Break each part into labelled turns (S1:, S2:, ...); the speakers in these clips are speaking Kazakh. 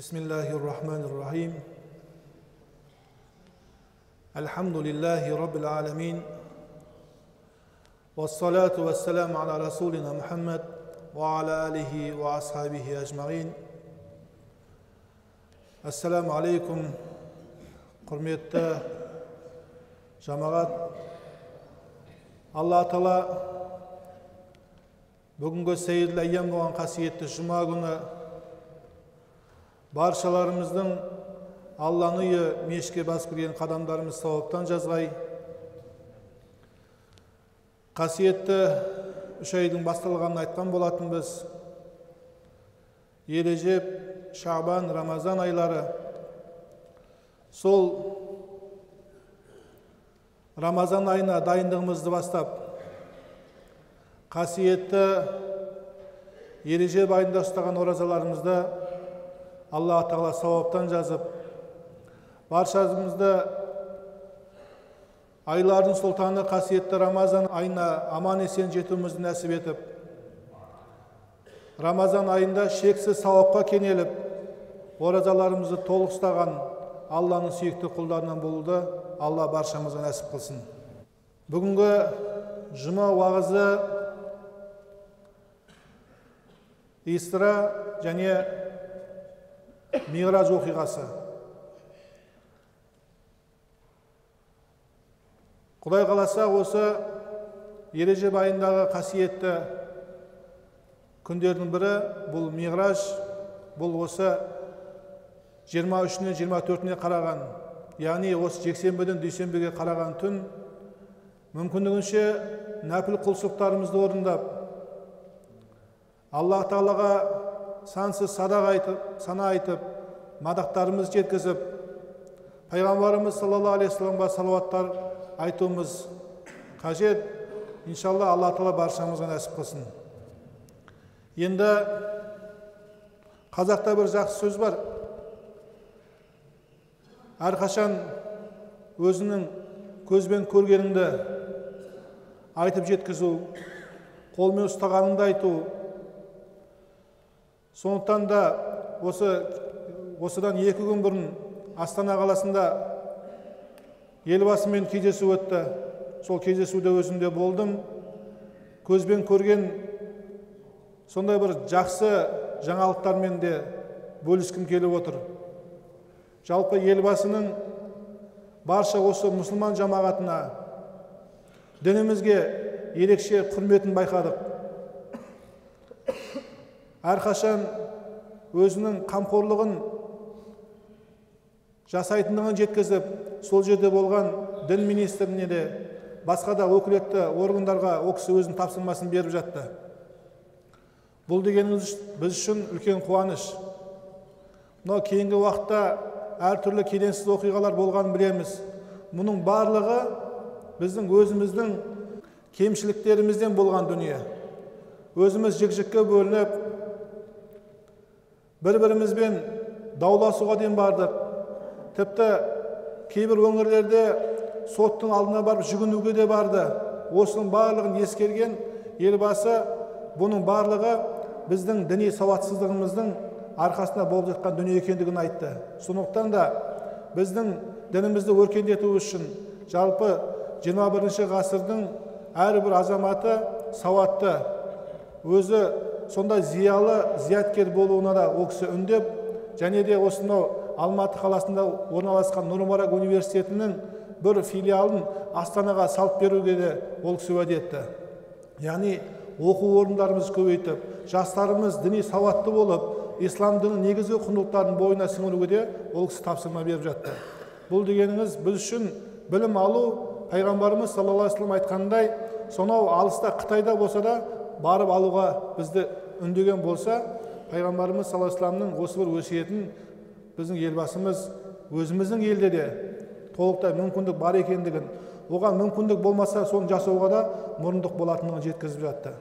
S1: بسم الله الرحمن الرحيم الحمد لله رب العالمين والصلاة والسلام على رسولنا محمد وعلى آله وأصحابه أجمعين السلام عليكم құрметті жамағат алла тағала бүгінгі сейіл әйям болған қасиетті жұма күні баршаларымыздың алланың үйі мешітке басып кірген қадамдарымыз сауаптан жазғай қасиетті үш айдың басталғанын айтқан болатынбыз. Ережеп шабан рамазан айлары. Сол рамазан айына дайындығымызды бастап қасиетті ережеп айында ұстаған оразаларымызды алла тағала сауаптан жазып баршамызды айлардың сұлтаны қасиетті рамазан айына аман есен жетуімізді нәсіп етіп рамазан айында шексіз сауапқа кенеліп оразаларымызды толық ұстаған алланың сүйікті құлдарынан болуды алла баршамызға нәсіп қылсын. Бүгінгі жұма уағызы исра және миғраж оқиғасы құдай қаласа осы ережеп айындағы қасиетті күндердің бірі бұл миғраж бұл осы 23-нен 24-не қараған яғни осы жексенбіден дүйсенбіге қараған түн мүмкіндігінше нәпіл құлшылықтарымызды орындап аллах тағалаға сансыз садақ айтып сана айтып мадақтарымызды жеткізіп пайғамбарымыз саллаллаху алейхи вассаламға салауаттар айтуымыз қажет. Иншалла алла тағала баршамызға нәсіп қылсын. Енді қазақта бір жақсы сөз бар. Әрқашан өзінің көзбен көргеніңді айтып жеткізу қолмен ұстағаныңды айту сондықтан да осы осыдан екі күн бұрын астана қаласында елбасымен кездесу өтті. Сол кездесуде өзім де болдым. Көзбен көрген сондай бір жақсы жаңалықтармен де бөліскім келіп отыр. Жалпы елбасының барша осы мұсылман жамағатына дінімізге ерекше құрметін байқадық. Әрқашан өзінің қамқорлығын жасайтындығын жеткізіп сол жерде болған дін министріне де басқа да өкілетті органдарға ол кісі өзінің тапсырмасын беріп жатты. Бұл дегеніміз біз үшін үлкен қуаныш. Мынау кейінгі уақытта әртүрлі келеңсіз оқиғалар болғанын білеміз. Мұның барлығы біздің өзіміздің кемшіліктерімізден болған дүние. Өзіміз жік жікке бөлініп бір бірімізбен дауласуға дейін бардық тіпті кейбір өңірлерде соттың алдына барып жүгінуге де барды осының барлығын ескерген елбасы бұның барлығы біздің діни сауатсыздығымыздың арқасында болып жатқан дүние екендігін айтты сондықтан да біздің дінімізді өркендету үшін жалпы 21 ғасырдың әрбір азаматы сауатты өзі сондай зиялы зияткер болуына да ол кісі үндеп және де осынау алматы қаласында орналасқан нұр университетінің бір филиалын астанаға салып беруге де ол кісі уәде етті. Яғни оқу орындарымызды көбейтіп жастарымыз діни сауатты болып ислам дінінің негізгі құндылықтарын бойына сіңіруге де ол кісі тапсырма беріп жатты. Бұл дегеніңіз біз үшін білім алу пайғамбарымыз саллаллаху алейхи айтқандай сонау алыста қытайда болса да барып алуға бізді үндеген болса пайғамбарымыз саллаллаху алейхи вассаламның осы бір өсиетін біздің елбасымыз өзіміздің елде де толықтай мүмкіндік бар екендігін оған мүмкіндік болмаса соны жасауға да мұрындық болатындығын жеткізіп жатты.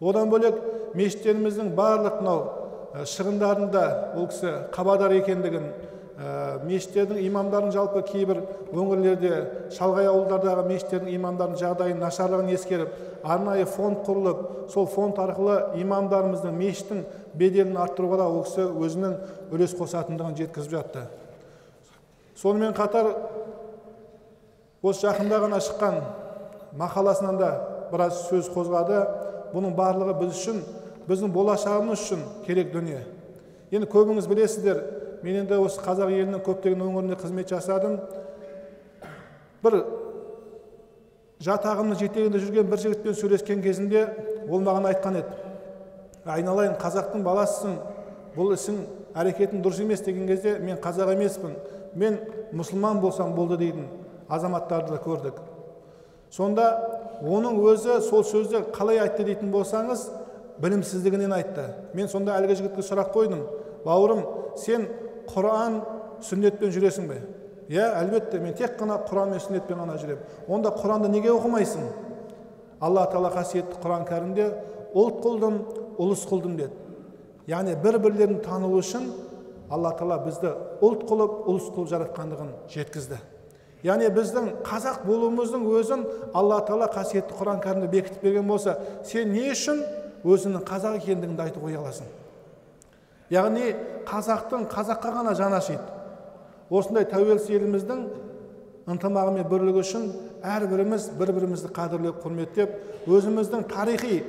S1: Одан бөлек мешіттеріміздің барлық мынау шығындарында ол кісі хабардар екендігін ә, мешіттердің имамдарын жалпы кейбір өңірлерде шалғай ауылдардағы мешіттердің имамдарының жағдайының нашарлығын ескеріп арнайы фонд құрылып сол фонд арқылы имамдарымыздың мешіттің беделін арттыруға да ол кісі өзінің үлес қосатындығын жеткізіп жатты. Сонымен қатар осы жақында ғана шыққан мақаласынан да біраз сөз қозғады. Бұның барлығы біз үшін біздің болашағымыз үшін керек дүние. Енді көбіңіз білесіздер мен енді осы қазақ елінің көптеген өңірінде қызмет жасадым. Бір жатағымның жетегінде жүрген бір жігітпен сөйлескен кезінде ол маған айтқан еді айналайын қазақтың баласысың бұл ісің әрекетің дұрыс емес деген кезде мен қазақ емеспін мен мұсылман болсам болды дейтін азаматтарды да көрдік. Сонда оның өзі сол сөзді қалай айтты дейтін болсаңыз білімсіздігінен айтты. Мен сонда әлгі жігітке сұрақ қойдым. Бауырым сен құран сүннетпен жүресің бе? Иә әлбетте мен тек қана құран мен сүннетпен ғана жүремін онда құранды неге оқымайсың алла тағала қасиетті құран кәрімде ұлт қылдым ұлыс қылдым деді яғни бір бірлерін тану үшін алла тағала бізді ұлт қылып ұлыс қылып жаратқандығын жеткізді яғни біздің қазақ болуымыздың өзін алла тағала қасиетті құран кәрімде бекітіп берген болса сен не үшін өзіңнің қазақ екендігіңді айтып қоя аласың яғни қазақтың қазаққа ғана жаны ашиды осындай тәуелсіз еліміздің ынтымағы мен бірлігі үшін әрбіріміз бір бірімізді қадірлеп құрметтеп өзіміздің тарихи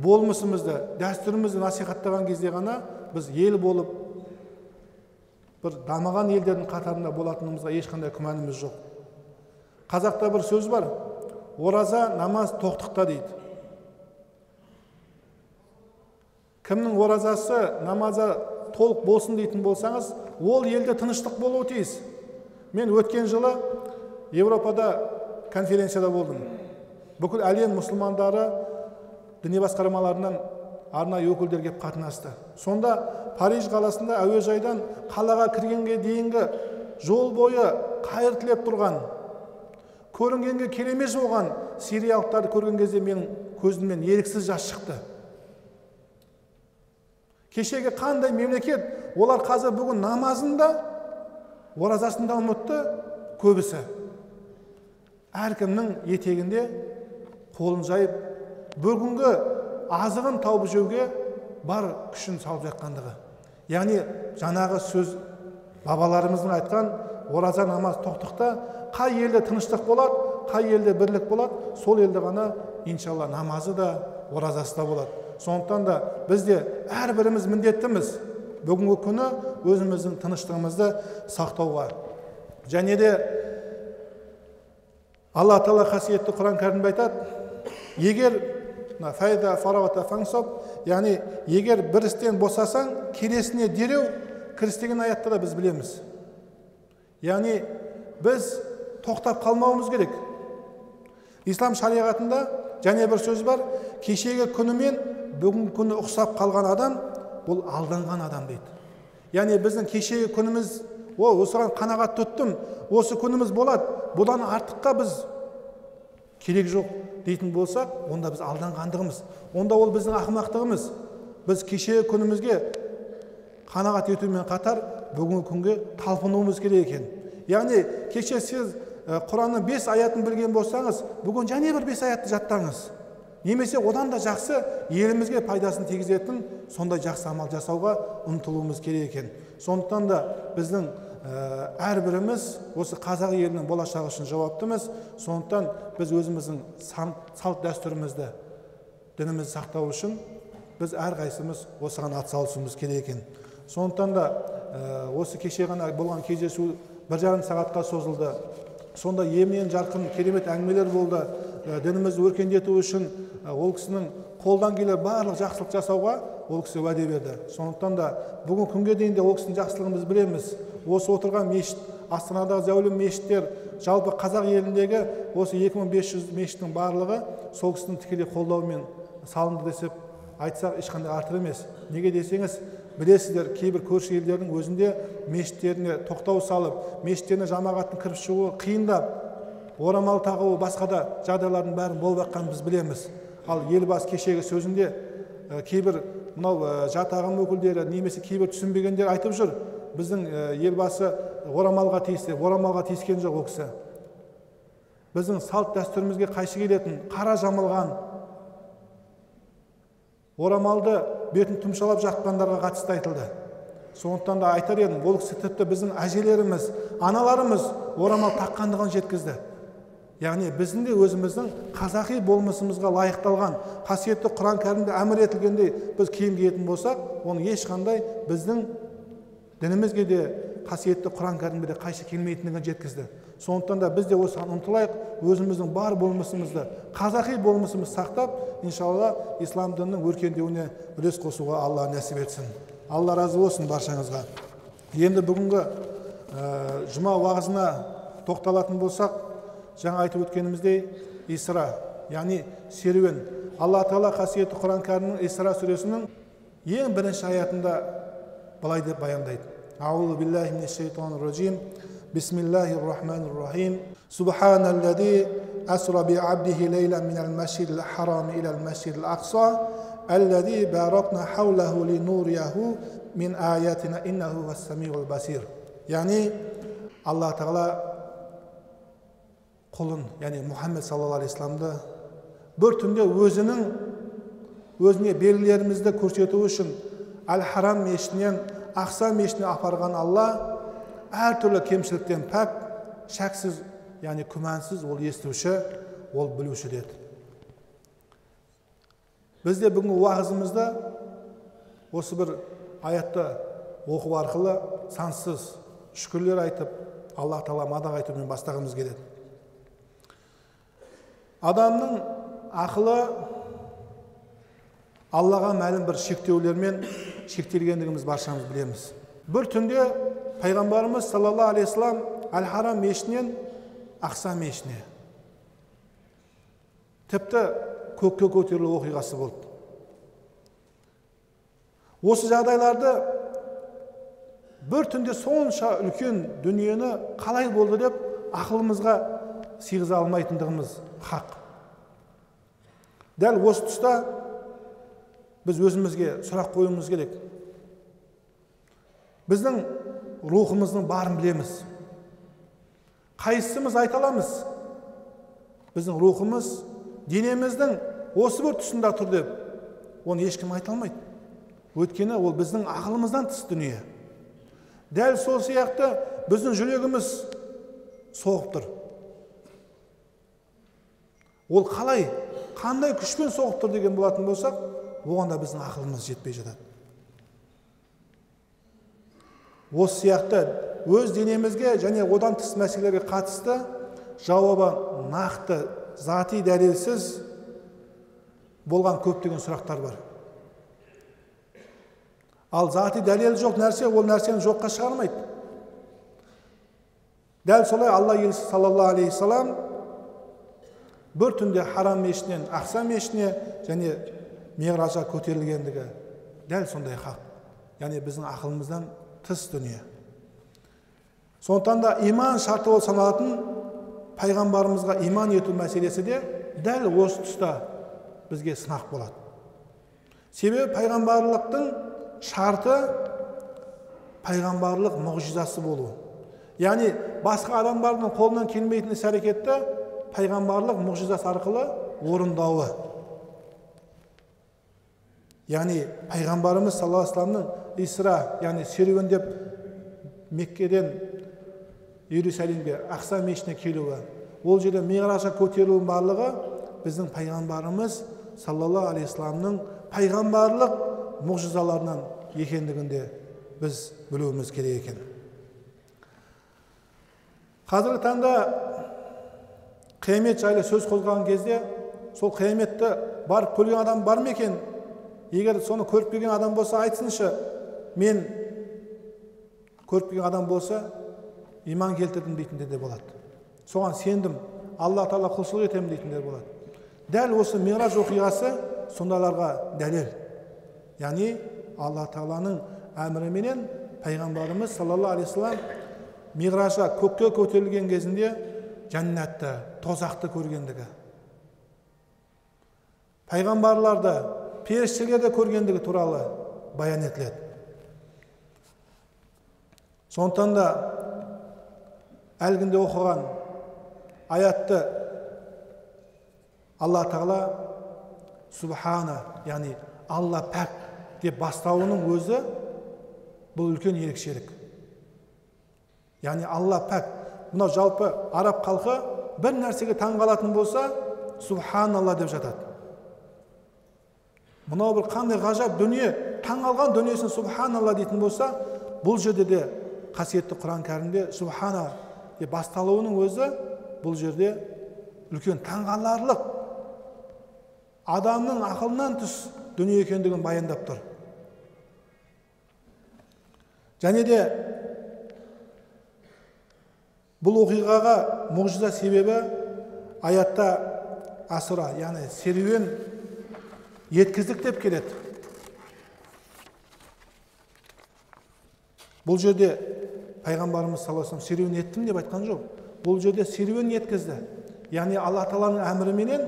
S1: болмысымызды дәстүрімізді насихаттаған кезде ғана біз ел болып бір дамыған елдердің қатарында болатынымызға ешқандай күмәніміз жоқ. Қазақта бір сөз бар ораза намаз тоқтықта дейді. Кімнің оразасы намазы толық болсын дейтін болсаңыз ол елде тыныштық болуы тиіс. Мен өткен жылы еуропада конференцияда болдым. Бүкіл әлем мұсылмандары діни басқармаларынан арнайы өкілдер келіп қатынасты. Сонда париж қаласында әуежайдан қалаға кіргенге дейінгі жол бойы қайыр тілеп тұрған көрінгенге келемес болған сириялықтарды көрген кезде менің көзімнен еріксіз жас шықты. Кешегі қандай мемлекет олар қазір бүгін намазын да оразасын да ұмытты көбісі. Әркімнің етегінде қолын жайып бүгінгі азығын тауып жеуге бар күшін салып жатқандығы. Яғни жаңағы сөз бабаларымыздың айтқан ораза намаз тоқтықта қай елде тыныштық болады қай елде бірлік болады сол елде ғана иншалла намазы да оразасы да болады. Сондықтан да біз де әрбіріміз міндеттіміз бүгінгі күні өзіміздің тыныштығымызды сақтауға. Және де алла тағала қасиетті құран кәрімде айтады егер яғни егер бір істен босасаң келесіне дереу кіріс деген аятта да біз білеміз яғни біз тоқтап қалмауымыз керек. Ислам шариғатында және бір сөз бар кешегі күні мен бүгінгі күні ұқсап қалған адам бұл алданған адам дейді. Яғни біздің кешегі күніміз о осыған қанағат тұттым осы күніміз болады бұдан артыққа біз керек жоқ дейтін болсақ онда біз алданғандығымыз онда ол біздің ақымақтығымыз. Біз кешегі күнімізге қанағат етумен қатар бүгінгі күнге талпынуымыз керек екен. Яғни кеше сіз құранның бес аятын білген болсаңыз бүгін және бір бес аятты жаттаңыз. Немесе одан да жақсы елімізге пайдасын тигізетін сондай жақсы амал жасауға ұмтылуымыз керек екен. Сондықтан да біздің ә, әрбіріміз осы қазақ елінің болашағы үшін жауаптымыз. Сондықтан біз өзіміздің салт дәстүрімізді дінімізді сақтау үшін біз әрқайсымыз осыған атсалысуымыз керек екен. Сондықтан да ә, осы кеше ғана болған кездесу бір жарым сағатқа созылды. Сонда емінен жарқын керемет әңгімелер болды. Дінімізді өркендету үшін ол кісінің қолдан келер барлық жақсылық жасауға ол кісі уәде берді. Сондықтан да бүгін күнге дейін де ол кісінің жақсылығын біз білеміз. Осы отырған мешіт астанадағы зәулім мешіттер жалпы қазақ еліндегі осы 2500 мешіттің барлығы сол кісінің тікелей қолдауымен салынды десек айтсақ ешқандай артық емес. Неге десеңіз білесіздер кейбір көрші елдердің өзінде мешіттеріне тоқтау салып мешіттеріне жамағаттың кіріп шығуы қиындап орамал тағуы басқа да жағдайлардың бәрін болып жатқанын біз білеміз. Ал елбасы кешегі сөзінде ә, кейбір мынау ә, жат ағым өкілдері немесе кейбір түсінбегендер айтып жүр. Біздің елбасы орамалға тиісті орамалға тиіскен жоқ ол кісі. Біздің салт дәстүрімізге қайшы келетін қара жамылған орамалды бетін тұмшалап жатқандарға қатысты айтылды. Сондықтан да айтар едім ол кісі тіпті біздің әжелеріміз аналарымыз орамал таққандығын жеткізді. Яғни біздің де өзіміздің қазақи болмысымызға лайықталған қасиетті құран кәрімде әмір етілгендей біз киім киетін болсақ оның ешқандай біздің дінімізге де қасиетті құран кәрімге де қайшы келмейтіндігін жеткізді. Сондықтан да біз де осыған ұмтылайық өзіміздің бар болмысымызды қазақи болмысымызды сақтап иншалла ислам дінінің өркендеуіне үлес қосуға алла нәсіп етсін. Алла разы болсын баршаңызға. Енді бүгінгі ә, жұма уағызына тоқталатын болсақ жаңа айтып өткеніміздей исра яғни серуен алла тағала қасиетті құран кәрімнің исра сүресінің ең бірінші аятында былай деп баяндайды аузу биллахи минаш шайтанир ражим бисмиллахир рахманир рахим субханаллази асра би абдихи лейла минал масжидил харам илал масжидил ақса الذي باركنا حوله لنوريه من آياتنا إنه هو السميع البصير яғни алла тағала құлын яғни мұхаммед саллаллаху алейхи вассаламды бір түнде өзінің өзіне белгілерімізді көрсету үшін әл харам мешітінен ақса мешітіне апарған алла әртүрлі кемшіліктен пәк шәксіз яғни күмәнсіз ол естуші ол білуші деді. Біз де бүгінгі уағызымызда осы бір аятты оқу арқылы сансыз шүкірлер айтып алла тағала мадақ айтумен бастағымыз келеді. Адамның ақылы аллаға мәлім бір шектеулермен шектелгендігіміз баршамыз білеміз. Бір түнде пайғамбарымыз саллаллаху алейхи вассалам әл харам мешітінен ақса мешітіне. Тіпті көкке көтерілу оқиғасы болды. Осы жағдайларды бір түнде сонша үлкен дүниені қалай болды деп ақылымызға сыйғыза алмайтындығымыз хақ. Дәл осы тұста біз өзімізге сұрақ қоюымыз керек. Біздің рухымыздың барын білеміз. Қайсымыз айта аламыз? Біздің рухымыз денеміздің осы бір тұсында тұр деп оны ешкім айта алмайды. Өйткені ол біздің ақылымыздан тыс дүние. Дәл сол сияқты біздің жүрегіміз соғып тұр. Ол қалай қандай күшпен соғып тұр деген болатын болсақ оған да біздің ақылымыз жетпей жатады. Осы сияқты өз денемізге және одан тыс мәселелерге қатысты жауабы нақты зати дәлелсіз болған көптеген сұрақтар бар. Ал зати дәлелі жоқ нәрсе ол нәрсені жоққа шығармайды. Дәл солай алла елшісі саллаллаху алейхи бір түнде харам мешітінен ақса мешітіне және миғражға көтерілгендігі дәл сондай хақ яғни біздің ақылымыздан тыс дүние сондықтан да иман шарты болып саналатын пайғамбарымызға иман ету мәселесі де дәл осы тұста бізге сынақ болады себебі пайғамбарлықтың шарты пайғамбарлық мұғжизасы болу яғни басқа адамдардың қолынан келмейтін іс әрекетті пайғамбарлық мұғжизасы арқылы орындауы яғни пайғамбарымыз саллаллаху алейхи вассаламның исра яғни серуендеп меккеден иерусалимге ақса мешітіне келуі ол жерде миғражға көтерілуінің барлығы біздің пайғамбарымыз саллаллаху алейхи вассаламның пайғамбарлық мұғжизаларынан екендігін де біз білуіміз керек екен қазіргі таңда қиямет жайлы сөз қозғаған кезде сол қияметті барып көрген адам бар ма екен егер соны көріп келген адам болса айтсыншы мен көріп келген адам болса иман келтірдім дейтіндер де болады соған сендім алла тағала құлшылық етемін дейтіндер болады дәл осы мираж оқиғасы сондайларға дәлел яғни алла тағаланың әміріменен пайғамбарымыз саллаллаху алейхи миғражға көкке көтерілген кезінде жәннатты тозақты көргендігі. Пайғамбарларды періштелерді көргендігі туралы баян етіледі. Сондықтан да әлгінде оқыған аятты алла тағала субхана яғни алла пәк деп бастауының өзі бұл үлкен ерекшелік. Яғни алла пәк мынау жалпы араб халқы бір нәрсеге таң қалатын болса субханалла деп жатады. Мынау бір қандай ғажап дүние таң қалған дүниесін субханалла дейтін болса бұл жерде де қасиетті құран кәрімде субхана деп басталуының өзі бұл жерде үлкен таңғаларлық адамның ақылынан тыс дүние екендігін баяндап тұр. Және де бұл оқиғаға мұғжиза себебі аятта асыра яғни серуен еткіздік деп келеді. Бұл жерде пайғамбарымыз саллаллаху алейhi серуен еттім деп айтқан жоқ. Бұл жерде серуен еткізді. Яғни алла тағаланың әміріменен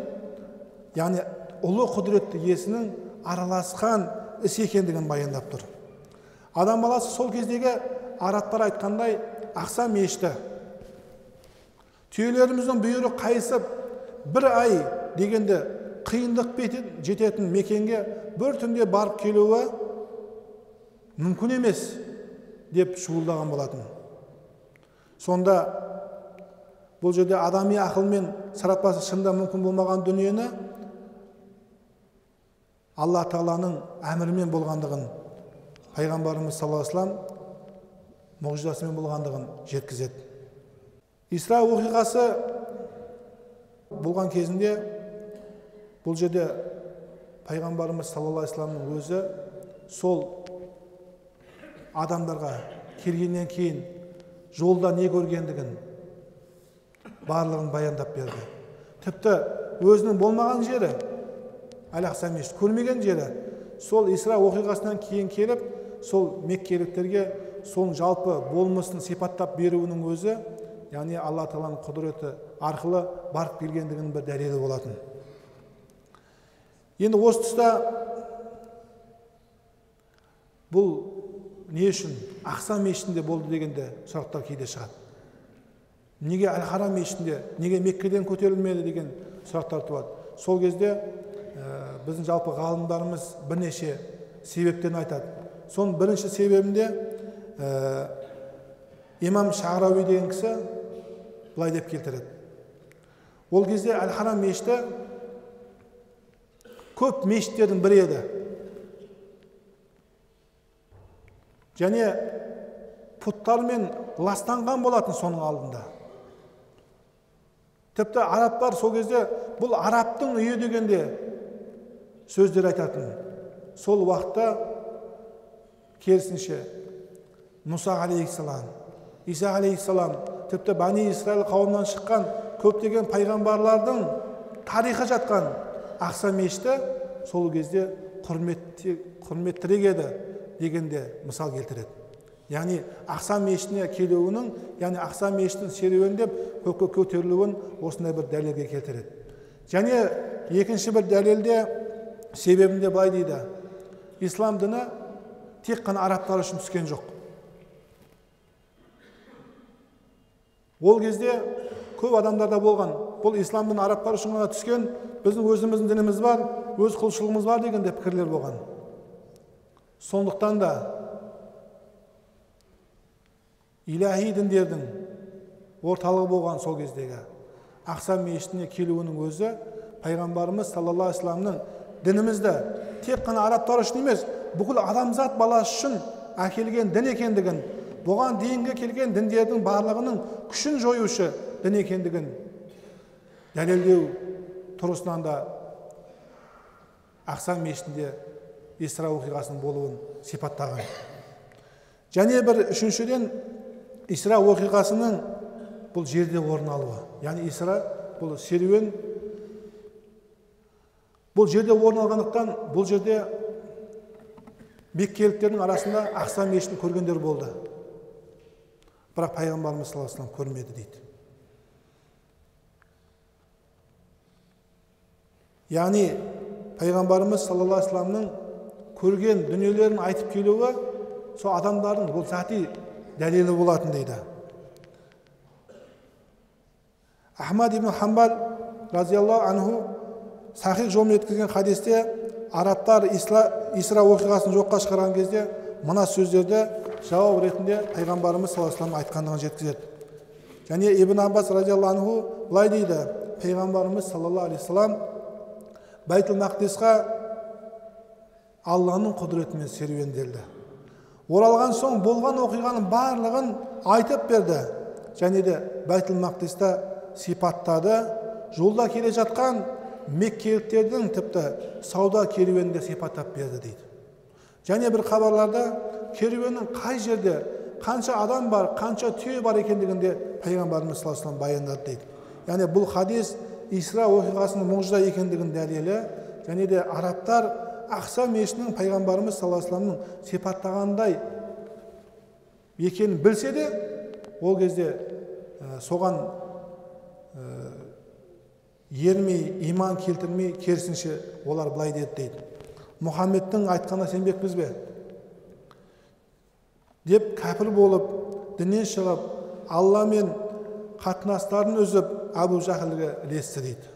S1: яғни ұлы құдіретті иесінің араласқан іс екендігін баяндап тұр. Адам баласы сол кездегі арабтар айтқандай ақса мешіті. Түйелеріміздің бүйірі қайысып бір ай дегенде қиындық жететін мекенге бір түнде барып келуі мүмкін емес деп шуылдаған болатын сонда бұл жерде адами ақылмен сараптасы шынында мүмкін болмаған дүниені алла тағаланың әмірімен болғандығын пайғамбарымыз саллаллаху алейhi вассалам мұғжизасымен болғандығын жеткізеді исра оқиғасы болған кезінде бұл жерде пайғамбарымыз саллаллаху вассаламның өзі сол адамдарға келгеннен кейін жолда не көргендігін барлығын баяндап берді. Тіпті өзінің болмаған жері әл көрмеген жері сол исра оқиғасынан кейін келіп сол меккеліктерге сол жалпы болмысын сипаттап беруінің өзі яғни алла тағаланың құдіреті арқылы барып келгендігінің бір дәлелі болатын. Енді осы тұста бұл не үшін? Ақса мешітінде болды дегенде сұрақтар кейде шығады. Неге әл харам мешітінде неге меккеден көтерілмеді деген сұрақтар туады. Сол кезде ә, біздің жалпы ғалымдарымыз бірнеше себептерін айтады. Соның бірінші себебінде ә, имам шағрауи деген кісі былай деп келтіреді. Ол кезде әл харам мешіті көп мешіттердің бірі еді. Және пұттармен ластанған болатын соның алдында. Тіпті арабтар сол кезде бұл арабтың үйі дегенде сөздер айтатын. Сол уақытта керісінше мұса алейхисалам иса алейхисалам тіпті бани исраил қауымынан шыққан көптеген пайғамбарлардың тарихы жатқан ақса мешіті сол кезде құрметтірек еді дегенде мысал келтіреді. Яғни ақса мешітіне келуінің яғни ақса мешітін серуендеп көкке көтерілуін осындай бір дәлелге келтіреді. Және екінші бір дәлелде себебінде былай дейді. Ислам діні тек қана арабтар үшін түскен жоқ. Ол кезде көп адамдарда болған. Бұл ислам діні арабтар үшін ғана түскен біздің өзіміздің дініміз бар өз құлшылығымыз бар деген де пікірлер болған. Сондықтан да иләһи діндердің орталығы болған сол кездегі ақса мешітіне келуінің өзі пайғамбарымыз саллаллаху алейхи дінімізді тек қана арабтар үшін емес бүкіл адамзат баласы үшін әкелген дін екендігін бұған дейінгі келген діндердің барлығының күшін жоюшы дін екендігін дәлелдеу тұрғысынан да ақса мешітінде исра оқиғасының болуын сипаттаған. Және бір үшіншіден исра оқиғасының бұл жерде орын алуы. Яғни исра бұл серуен бұл жерде орын алғандықтан бұл жерде меккеліктердің арасында ақса мешітін көргендер болды. Бірақ пайғамбарымыз саллаллаху алейhi көрмеді дейді. Яғни пайғамбарымыз саллаллаху алейhi көрген дүниелерін айтып келуі сол адамдардың бұл зати дәлелі болатын дейді. Ахмад ибн хамбал разиаллаху анху сахих жолмен жеткізген хадисте арабтар исра оқиғасын жоққа шығарған кезде мына сөздерді жауап ретінде пайғамбарымыз саллаллаху алейhi айтқандығын жеткізеді. Және ибн аббас разиаллаху анху былай дейді. Пайғамбарымыз саллаллаху алейхи вассалам байтул мақдисқа алланың құдіретімен серуенделді. Оралған соң болған оқиғаның барлығын айтып берді. Және де байтул мақдисты сипаттады. Жолда келе жатқан меккеліктердің тіпті сауда керуенін де сипаттап берді дейді. Және бір хабарларда керуеннің қай жерде қанша адам бар қанша түйе бар екендігін де пайғамбарымыз саллаллаху алейhi баяндады дейді. Яғни бұл хадис исра оқиғасының мұғжиза екендігінің дәлелі және де арабтар ақса мешітінің пайғамбарымыз саллаллаху алейhi сипаттағандай екенін білсе де ол кезде соған ермей иман келтірмей керісінше олар былай деді дейді. Мұхаммедтің айтқанына сенбекпіз бе деп кәпір болып діннен шығып алламен қатынастарын үзіп әбу жахілге ілесті дейді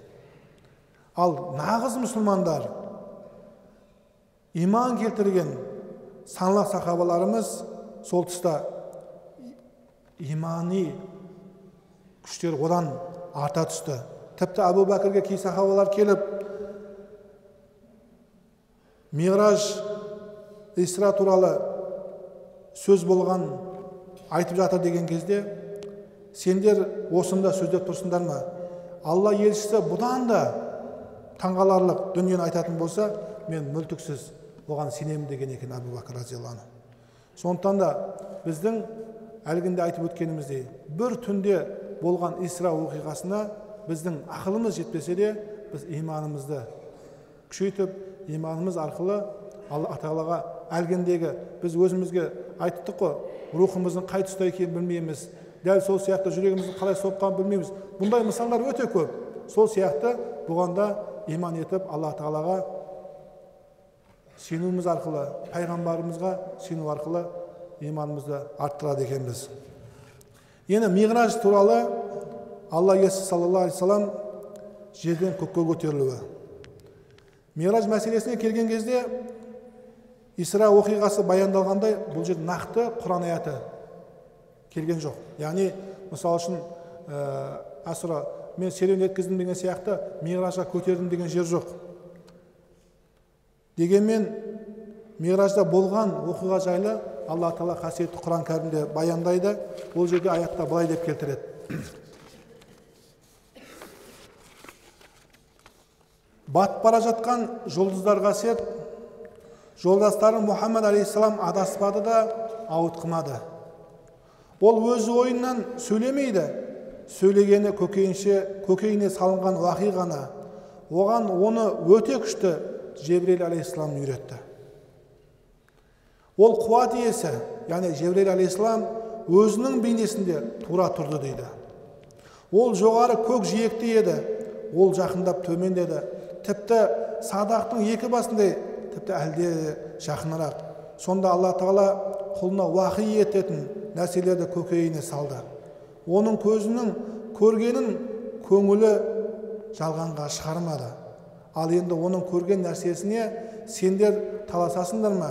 S1: ал нағыз мұсылмандар иман келтірген санлы сахабаларымыз сол тұста имани күштер одан арта түсті тіпті әбу бәкірге кей сахабалар келіп миғраж исра туралы сөз болған айтып жатыр деген кезде сендер осында сөздеп тұрсыңдар ма? Алла елшісі бұдан да таңғаларлық дүниені айтатын болса мен мүлтіксіз оған сенемін деген екен әбу бәкір разиаллаху анху. Сондықтан да біздің әлгінде айтып өткеніміздей бір түнде болған исра оқиғасына біздің ақылымыз жетпесе де біз иманымызды күшейтіп иманымыз арқылы алла тағалаға әлгіндегі біз өзімізге айттық қой. Рухымыздың қай тұста екенін білмейміз. Дәл сол сияқты жүрегіміздің қалай соққанын білмейміз. Бұндай мысалдар өте көп. Сол сияқты бұған да иман етіп алла тағалаға сенуіміз арқылы пайғамбарымызға сену арқылы иманымызды арттырады екенбіз. Енді миғраж туралы алла иесі саллаллаху алейхи жерден көкке көтерілуі. Мираж мәселесіне келген кезде исра оқиғасы баяндалғандай бұл жерде нақты құран аяты келген жоқ. Яғни мысалы үшін ә, асыра мен серуен өткіздім деген сияқты миражға көтердім деген жер жоқ. Дегенмен миражда болған оқиға жайлы алла тағала қасиетті құран кәрімде баяндайды. Ол жерде аятта былай деп келтіреді. Батып бара жатқан жұлдыздарға сеп жолдастары мұхаммад алейхисалам адаспады да ауытқымады ол өз ойынан сөйлемейді сөйлегені көкейінше көкейіне салынған уақиғаны оған оны өте күшті жебірейіл алейхисалам үйретті ол қуат иесі яғни жебірейіл алейхисалам өзінің бейнесінде тура тұрды дейді ол жоғары көк жиекте еді ол жақындап төмендеді тіпті садақтың екі басындай тіпті әлде жақынырақ. Сонда алла тағала құлына уақи ететін нәрселерді көкейіне салды. Оның көзінің көргенін көңілі жалғанға шығармады. Ал енді оның көрген нәрсесіне сендер таласасыңдар ма?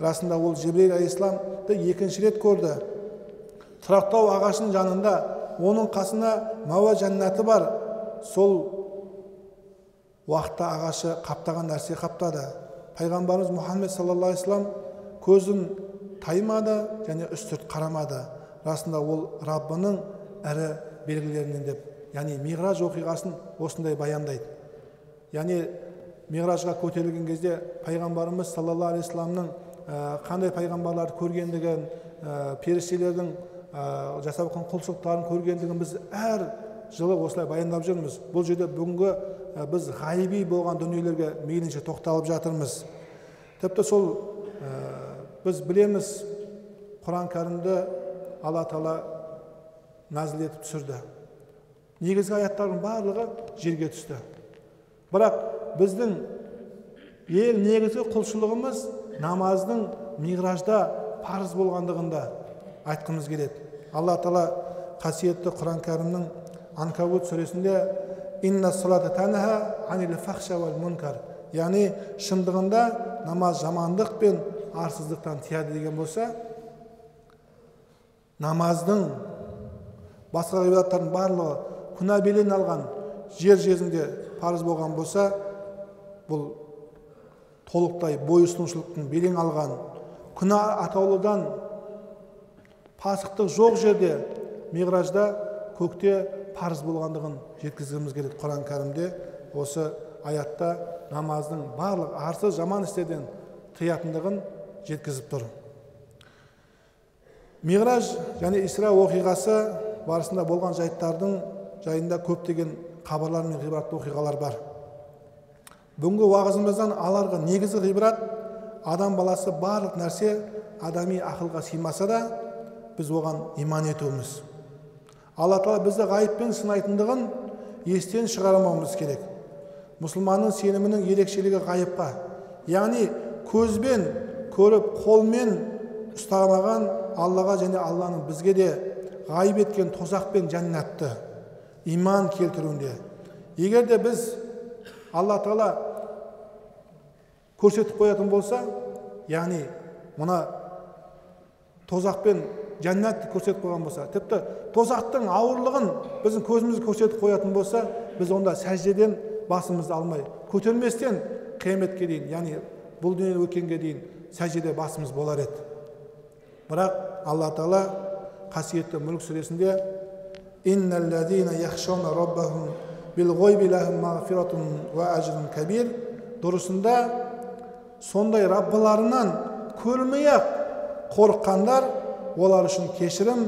S1: Расында ол жебірейіл алейхисаламды екінші рет көрді. Тұрақтау ағашының жанында оның қасына мауа жәннаты бар. Сол уақытта ағашы қаптаған нәрсе қаптады. Пайғамбарымыз мұхаммед саллаллаху алейхи вассалам көзін таймады және үстірт қарамады. Расында ол раббының ірі белгілерінен деп яғни миғраж оқиғасын осындай баяндайды. Яғни миғражға көтерілген кезде пайғамбарымыз саллаллаху алейхи вассаламның қандай пайғамбарларды көргендігін ә, періштелердің ә, жасап жатқан құлшылықтарын көргендігін біз әр жылы осылай баяндап жүрміз. Бұл жерде бүгінгі біз ғайби болған дүниелерге мейлінше тоқталып жатырмыз. Тіпті сол ә, біз білеміз құран кәрімді алла тағала нәзіл етіп түсірді. Негізгі аяттардың барлығы жерге түсті. Бірақ біздің ең негізгі құлшылығымыз намаздың миғражда парыз болғандығында айтқымыз келеді. Алла тағала қасиетті құран кәрімнің анкабут сүресінде инна яғни шындығында намаз жамандық пен арсыздықтан тияды деген болса намаздың басқа ғибадаттардың барлығы күнә белең алған жер жезінде парыз болған болса бұл толықтай бойұсынушылықтың белең алған күнә атаулыдан пасықтық жоқ жерде миғражда көкте парыз болғандығын жеткізгіміз келеді құран кәрімде. Осы аятта намаздың барлық арсыз жаман істерден тыятындығын жеткізіп тұр. Миғраж және исра оқиғасы барысында болған жайттардың жайында көптеген хабарлар мен ғибратты оқиғалар бар. Бүгінгі уағызымыздан аларғы негізгі ғибрат адам баласы барлық нәрсе адами ақылға сыймаса да біз оған иман етуіміз. Алла тағала бізді ғайыппен сынайтындығын естен шығармауымыз керек. Мұсылманның сенімінің ерекшелігі ғайыпқа. Яғни көзбен көріп қолмен ұстамаған аллаға және алланың бізге де ғайып еткен тозақ пен жәннатты иман келтіруінде. Егер де біз алла тағала көрсетіп қоятын болса яғни мына тозақ пен жәннатты көрсетіп қойған болса тіпті тозақтың ауырлығын біздің көзіміз көрсетіп қоятын болса біз онда сәждеден басымызды алмай көтерместен қияметке дейін яғни бұл дүниеден өткенге дейін сәждеде басымыз болар еді. Бірақ алла тағала қасиетті мүлік сүресінде дұрысында сондай раббыларынан көрмей ақ қорыққандар олар үшін кешірім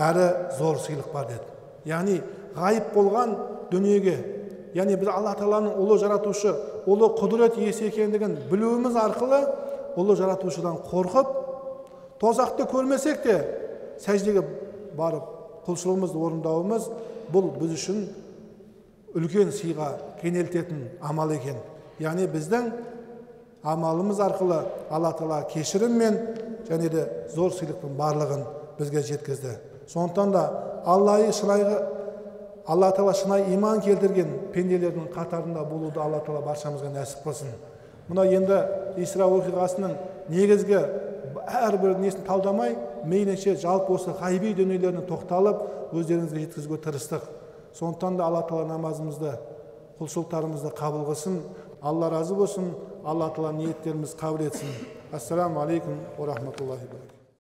S1: әрі зор сыйлық бар деді. Яғни ғайып болған дүниеге яғни біз алла тағаланың ұлы жаратушы ұлы құдірет иесі екендігін білуіміз арқылы ұлы жаратушыдан қорқып тозақты көрмесек те сәждеге барып құлшылығымызды орындауымыз бұл біз үшін үлкен сыйға кенелтетін амал екен. Яғни біздің амалымыз арқылы алла тағала кешірім мен және де зор сыйлықтың барлығын бізге жеткізді. Сондықтан да аллайы шынайы алла тағала шынайы иман келтірген пенделердің қатарында болуды алла тағала баршамызға нәсіп қылсын. Мына енді исра оқиғасының негізгі әрбір несін талдамай мейлінше жалпы осы ғайби дүниелеріне тоқталып өздеріңізге жеткізуге тырыстық. Сондықтан да алла тағала намазымызды құлшылықтарымызды қабыл қылсын. Алла разы болсын алла тағала ниеттерімізді қабыл етсін ассаламу алейкум уа рахматуллахи